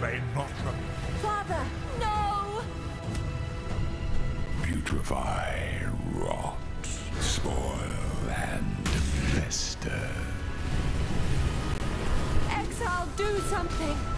may not Father, no! Putrefy, rot, spoil, and fester. Exile, do something!